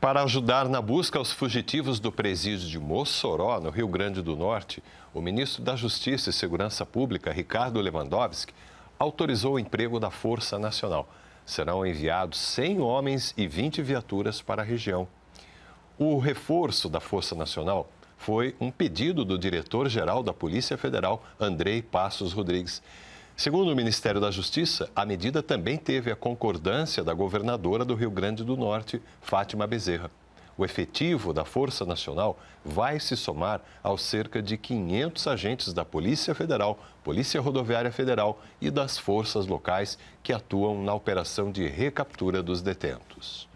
Para ajudar na busca aos fugitivos do presídio de Mossoró, no Rio Grande do Norte, o ministro da Justiça e Segurança Pública, Ricardo Lewandowski, autorizou o emprego da Força Nacional. Serão enviados 100 homens e 20 viaturas para a região. O reforço da Força Nacional foi um pedido do diretor-geral da Polícia Federal, Andrei Passos Rodrigues. Segundo o Ministério da Justiça, a medida também teve a concordância da governadora do Rio Grande do Norte, Fátima Bezerra. O efetivo da Força Nacional vai se somar aos cerca de 500 agentes da Polícia Federal, Polícia Rodoviária Federal e das forças locais que atuam na operação de recaptura dos detentos.